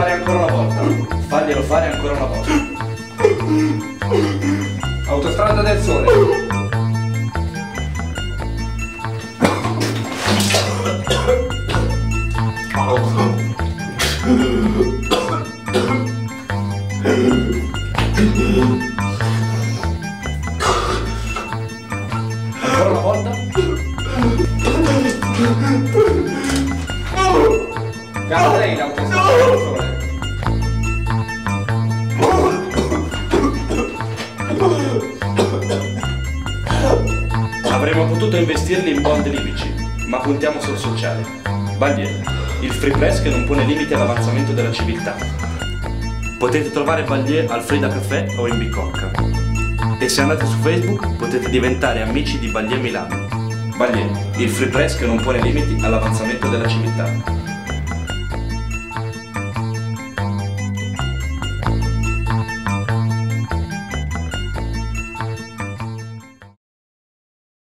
Faglielo fare ancora una volta. Autostrada del Sole. Ancora una volta. Autostrada del Avremmo potuto investirli in bond libici, ma puntiamo sul sociale. Bandiera, il free press che non pone limiti all'avanzamento della civiltà. Potete trovare Bandier al Frida Café o in Bicocca. E se andate su Facebook potete diventare amici di Bandier Milano. Bandier, il free press che non pone limiti all'avanzamento della civiltà.